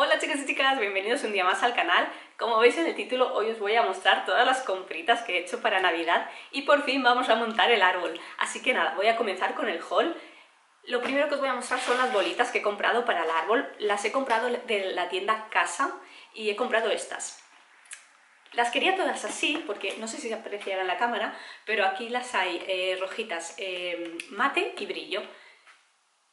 Hola chicas y chicas, bienvenidos un día más al canal. Como veis en el título, hoy os voy a mostrar todas las compritas que he hecho para Navidad y por fin vamos a montar el árbol. Así que nada, voy a comenzar con el haul. Lo primero que os voy a mostrar son las bolitas que he comprado para el árbol. Las he comprado de la tienda Casa y he comprado estas. Las quería todas así, porque no sé si se apreciará en la cámara, pero aquí las hay eh, rojitas eh, mate y brillo.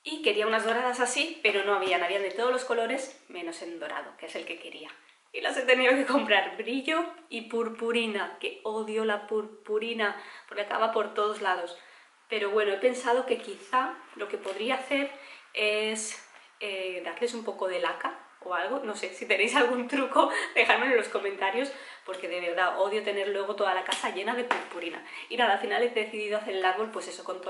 Y quería unas doradas así, pero no había, habían de todos los colores, menos en dorado, que es el que quería. Y las he tenido que comprar brillo y purpurina, que odio la purpurina, porque acaba por todos lados. Pero bueno, he pensado que quizá lo que podría hacer es eh, darles un poco de laca o algo, no sé, si tenéis algún truco, dejadmelo en los comentarios, porque de verdad odio tener luego toda la casa llena de purpurina. Y nada, al final he decidido hacer el árbol, pues eso, con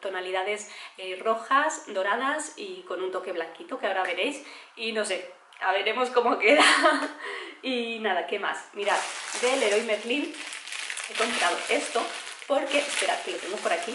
tonalidades eh, rojas, doradas y con un toque blanquito, que ahora veréis, y no sé, a veremos cómo queda. y nada, ¿qué más? Mirad, del Leroy Merlin he comprado esto, porque, esperad que lo tengo por aquí,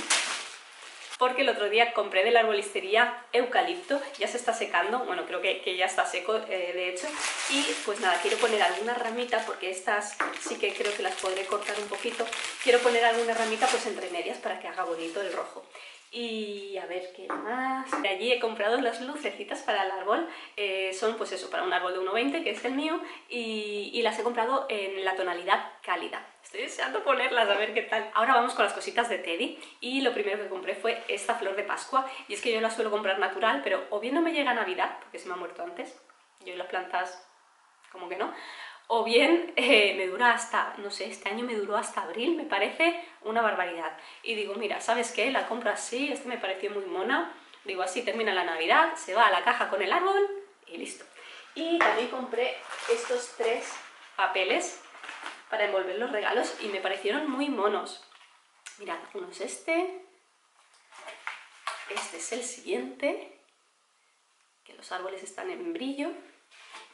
porque el otro día compré de la arbolistería eucalipto, ya se está secando, bueno, creo que, ya está seco eh, de hecho, y pues nada, quiero poner alguna ramita, porque estas sí que creo que las podré cortar un poquito, quiero poner alguna ramita pues entre medias para que haga bonito el rojo. Y a ver qué más... De allí he comprado las lucecitas para el árbol, eh, son pues eso, para un árbol de 1,20 que es el mío y, y las he comprado en la tonalidad cálida. Estoy deseando ponerlas, a ver qué tal. Ahora vamos con las cositas de Teddy y lo primero que compré fue esta flor de Pascua y es que yo la suelo comprar natural, pero o bien no me llega Navidad, porque se me ha muerto antes, yo las plantas como que no, o bien eh, me dura hasta, no sé, este año me duró hasta abril, me parece una barbaridad. Y digo, mira, ¿sabes qué? La compro así, este me pareció muy mona, digo, así termina la Navidad, se va a la caja con el árbol y listo. Y también compré estos tres papeles para envolver los regalos y me parecieron muy monos. Mirad, uno es este, este es el siguiente, que los árboles están en brillo,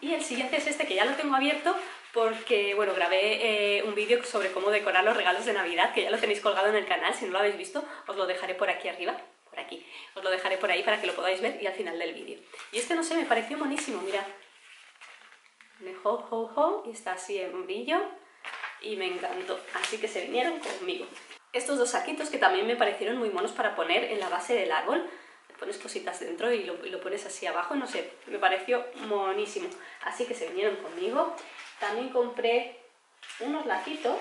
y el siguiente es este que ya lo tengo abierto porque, bueno, grabé eh, un vídeo sobre cómo decorar los regalos de Navidad, que ya lo tenéis colgado en el canal, si no lo habéis visto os lo dejaré por aquí arriba, por aquí, os lo dejaré por ahí para que lo podáis ver y al final del vídeo. Y este, no sé, me pareció monísimo, mirad. Me ho, ho, ho, y está así en brillo, y me encantó, así que se vinieron conmigo. Estos dos saquitos que también me parecieron muy monos para poner en la base del árbol, pones cositas dentro y lo, pones así abajo, no sé, me pareció monísimo. Así que se vinieron conmigo. También compré unos lacitos,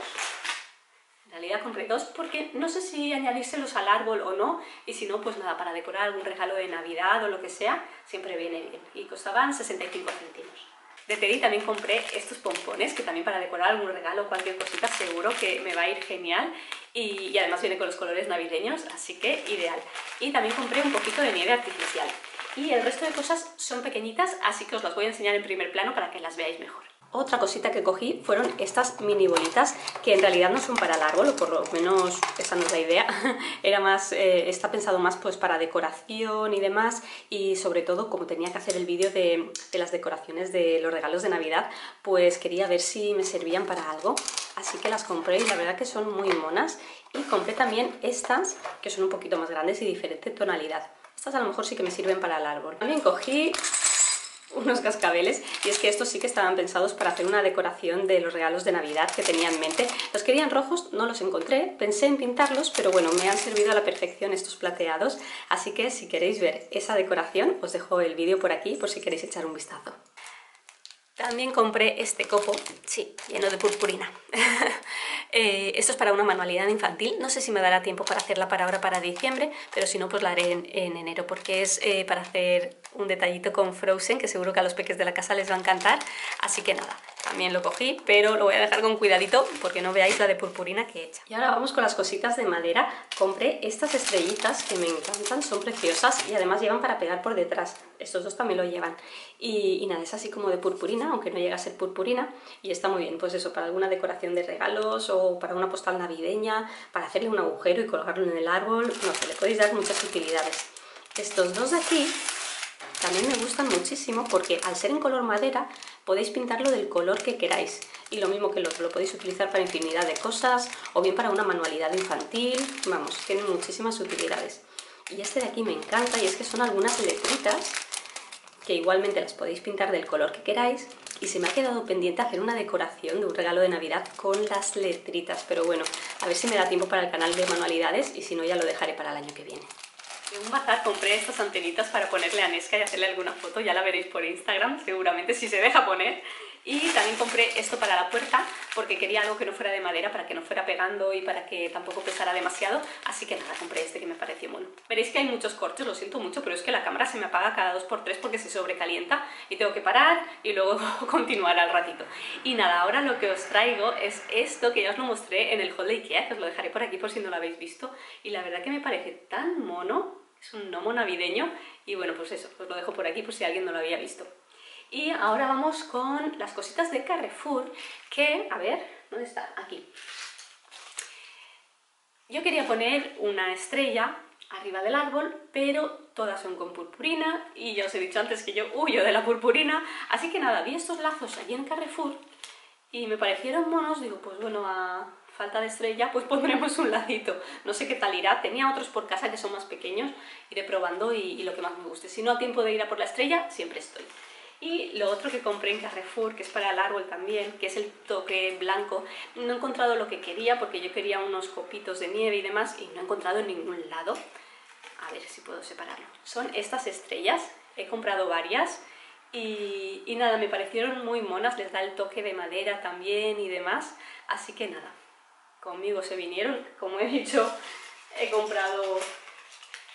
en realidad compré dos porque no sé si añadírselos al árbol o no, y si no, pues nada, para decorar algún regalo de Navidad o lo que sea, siempre viene bien. Y costaban 65 céntimos. De Teddy también compré estos pompones, que también para decorar algún regalo o cualquier cosita seguro que me va a ir genial. Y, además viene con los colores navideños, así que ideal. Y también compré un poquito de nieve artificial. Y el resto de cosas son pequeñitas, así que os las voy a enseñar en primer plano para que las veáis mejor. Otra cosita que cogí fueron estas mini bolitas, que en realidad no son para el árbol, o por lo menos esa no es la idea. Era más, eh, está pensado más pues para decoración y demás, y sobre todo como tenía que hacer el vídeo de, de las decoraciones de los regalos de Navidad, pues quería ver si me servían para algo. Así que las compré y la verdad que son muy monas. Y compré también estas, que son un poquito más grandes y diferente tonalidad. Estas a lo mejor sí que me sirven para el árbol. También cogí unos cascabeles y es que estos sí que estaban pensados para hacer una decoración de los regalos de Navidad que tenía en mente. Los querían rojos, no los encontré, pensé en pintarlos, pero bueno, me han servido a la perfección estos plateados, así que si queréis ver esa decoración os dejo el vídeo por aquí por si queréis echar un vistazo. También compré este copo, sí, lleno de purpurina. Eh, esto es para una manualidad infantil, no sé si me dará tiempo para hacerla para ahora, para diciembre, pero si no, pues la haré en, enero, porque es eh, para hacer un detallito con Frozen, que seguro que a los peques de la casa les va a encantar. Así que nada, también lo cogí, pero lo voy a dejar con cuidadito porque no veáis la de purpurina que he hecho. Y ahora vamos con las cositas de madera. Compré estas estrellitas que me encantan, son preciosas y además llevan para pegar por detrás. Estos dos también lo llevan. Y, y nada, es así como de purpurina, aunque no llega a ser purpurina. Y está muy bien, pues eso, para alguna decoración de regalos o para una postal navideña, para hacerle un agujero y colgarlo en el árbol. No sé, le podéis dar muchas utilidades. Estos dos de aquí también me gustan muchísimo porque al ser en color madera podéis pintarlo del color que queráis. Y lo mismo que el otro, lo podéis utilizar para infinidad de cosas o bien para una manualidad infantil. Vamos, tienen muchísimas utilidades. Y este de aquí me encanta y es que son algunas letritas que igualmente las podéis pintar del color que queráis. Y se me ha quedado pendiente hacer una decoración de un regalo de Navidad con las letritas, pero bueno, a ver si me da tiempo para el canal de manualidades y si no ya lo dejaré para el año que viene. En un bazar compré estas antenitas para ponerle a Nesca y hacerle alguna foto, ya la veréis por Instagram, seguramente si se deja poner. Y también compré esto para la puerta porque quería algo que no fuera de madera para que no fuera pegando y para que tampoco pesara demasiado. Así que nada, compré este que me pareció mono. Veréis que hay muchos cortes, lo siento mucho, pero es que la cámara se me apaga cada 2x3 porque se sobrecalienta y tengo que parar y luego continuar al ratito. Y nada, ahora lo que os traigo es esto que ya os lo mostré en el haul de Ikea, que os lo dejaré por aquí por si no lo habéis visto. Y la verdad que me parece tan mono, es un gnomo navideño y bueno, pues eso, os lo dejo por aquí por si alguien no lo había visto. Y ahora vamos con las cositas de Carrefour, que, a ver, ¿dónde está? Aquí. Yo quería poner una estrella arriba del árbol, pero todas son con purpurina, y ya os he dicho antes que yo huyo de la purpurina, así que nada, vi estos lazos allí en Carrefour, y me parecieron monos, digo, pues bueno, a falta de estrella, pues pondremos un lacito. No sé qué tal irá, tenía otros por casa que son más pequeños, iré probando y, lo que más me guste. Si no a tiempo de ir a por la estrella, siempre estoy. Y lo otro que compré en Carrefour, que es para el árbol también, que es el toque blanco, no he encontrado lo que quería porque yo quería unos copitos de nieve y demás y no he encontrado en ningún lado. A ver si puedo separarlo. Son estas estrellas, he comprado varias y nada, me parecieron muy monas, les da el toque de madera también y demás. Así que nada, conmigo se vinieron, como he dicho, he comprado,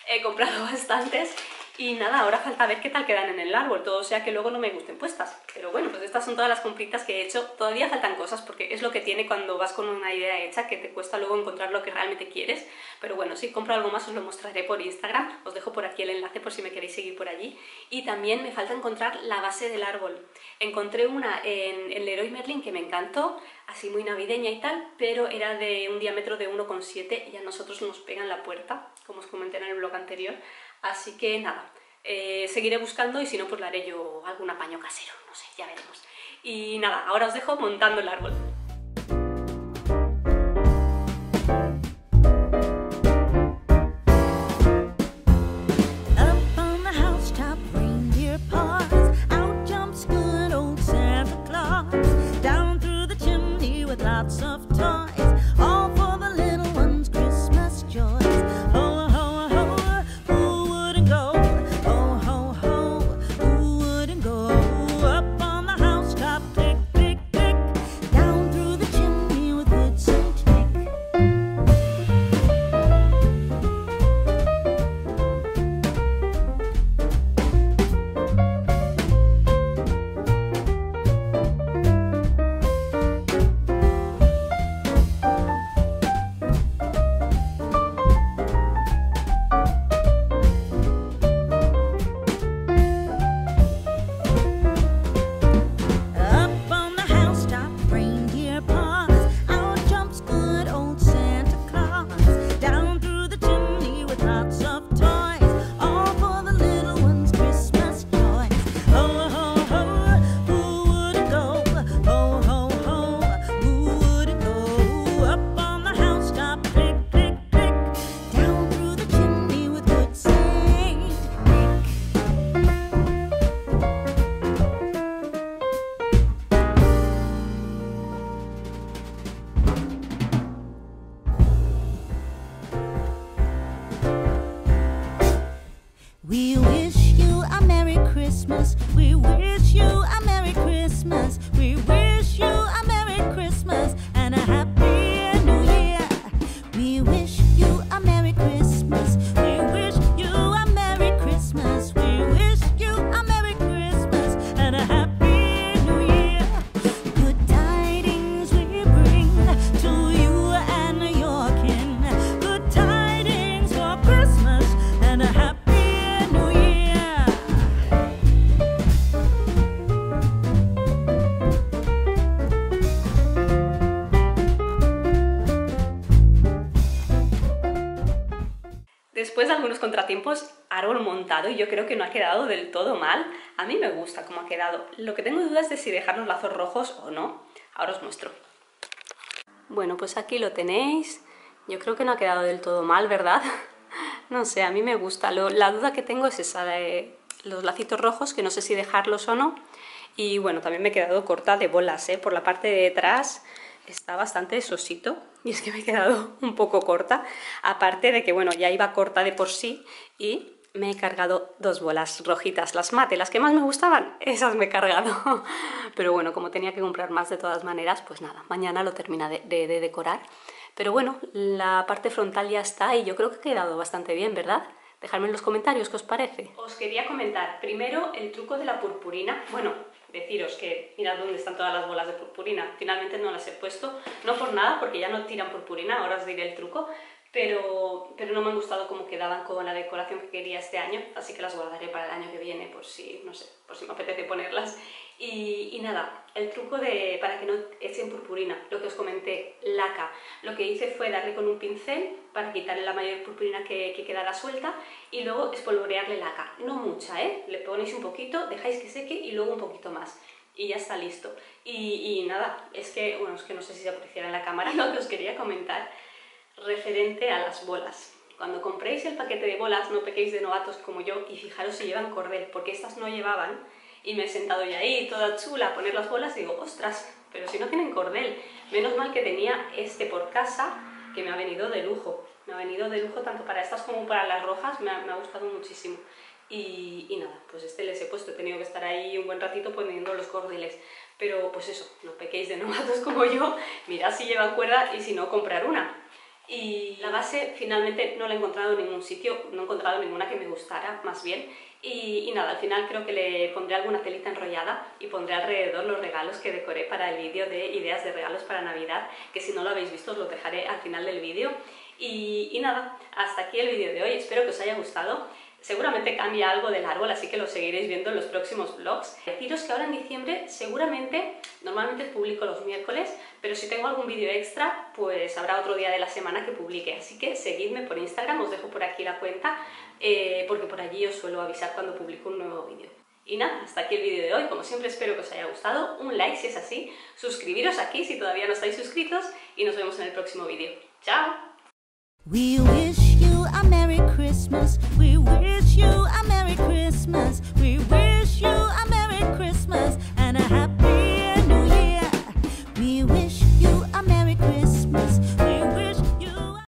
he comprado bastantes y nada, ahora falta ver qué tal quedan en el árbol, todo sea que luego no me gusten puestas. Pero bueno, pues estas son todas las compritas que he hecho. Todavía faltan cosas porque es lo que tiene cuando vas con una idea hecha, que te cuesta luego encontrar lo que realmente quieres. Pero bueno, si compro algo más os lo mostraré por Instagram. Os dejo por aquí el enlace por si me queréis seguir por allí. Y también me falta encontrar la base del árbol. Encontré una en, el Leroy Merlin que me encantó, así muy navideña y tal, pero era de un diámetro de 1,7 y a nosotros nos pegan la puerta, como os comenté en el blog anterior. Así que nada, eh, seguiré buscando y si no, pues le haré yo algún apaño casero, no sé, ya veremos. Y nada, ahora os dejo montando el árbol. gonna happen. Contratiempos, árbol montado y yo creo que no ha quedado del todo mal. A mí me gusta cómo ha quedado. Lo que tengo dudas es de si dejar los lazos rojos o no. Ahora os muestro. Bueno, pues aquí lo tenéis. Yo creo que no ha quedado del todo mal, ¿verdad? no sé, a mí me gusta. la duda que tengo es esa de los lacitos rojos, que no sé si dejarlos o no. Y bueno, también me he quedado corta de bolas, ¿eh? Por la parte de detrás está bastante sosito y es que me he quedado un poco corta. Aparte de que, bueno, ya iba corta de por sí y me he cargado dos bolas rojitas, las mate, las que más me gustaban, esas me he cargado. Pero bueno, como tenía que comprar más de todas maneras, pues nada, mañana lo termina de, de decorar. Pero bueno, la parte frontal ya está y yo creo que ha quedado bastante bien, ¿verdad? Dejadme en los comentarios qué os parece. Os quería comentar primero el truco de la purpurina. Bueno, deciros que mirad dónde están todas las bolas de purpurina. Finalmente no las he puesto, no por nada, porque ya no tiran purpurina, ahora os diré el truco, pero, pero no me han gustado cómo quedaban con la decoración que quería este año, así que las guardaré para el año que viene por si, no sé, por si me apetece ponerlas. Y, nada, el truco de, para que no echen purpurina, lo que os comenté, laca. Lo que hice fue darle con un pincel para quitarle la mayor purpurina que, que quedara suelta y luego espolvorearle laca. No mucha, ¿eh? Le ponéis un poquito, dejáis que seque y luego un poquito más. Y ya está listo. Y, y nada, es que, bueno, es que no sé si se apreciará en la cámara lo que os quería comentar referente a las bolas. Cuando compréis el paquete de bolas, no pequéis de novatos como yo y fijaros si llevan cordel, porque estas no llevaban y me he sentado ya ahí toda chula a poner las bolas y digo, ostras, pero si no tienen cordel. Menos mal que tenía este por casa que me ha venido de lujo. Me ha venido de lujo tanto para estas como para las rojas, me ha, gustado muchísimo. Y, y, nada, pues este les he puesto, he tenido que estar ahí un buen ratito poniendo los cordeles. Pero pues eso, no pequéis de novatos como yo, mirad si llevan cuerda y si no, comprar una. Y la base finalmente no la he encontrado en ningún sitio, no he encontrado ninguna que me gustara, más bien. Y, nada, al final creo que le pondré alguna telita enrollada y pondré alrededor los regalos que decoré para el vídeo de ideas de regalos para Navidad, que si no lo habéis visto os lo dejaré al final del vídeo. Y, y nada, hasta aquí el vídeo de hoy, espero que os haya gustado. Seguramente cambia algo del árbol, así que lo seguiréis viendo en los próximos vlogs. Deciros que ahora en diciembre seguramente, normalmente publico los miércoles, pero si tengo algún vídeo extra, pues habrá otro día de la semana que publique. Así que seguidme por Instagram, os dejo por aquí la cuenta, eh, porque por allí os suelo avisar cuando publico un nuevo vídeo. Y nada, hasta aquí el vídeo de hoy. Como siempre espero que os haya gustado. Un like si es así. Suscribiros aquí si todavía no estáis suscritos. Y nos vemos en el próximo vídeo. ¡Chao!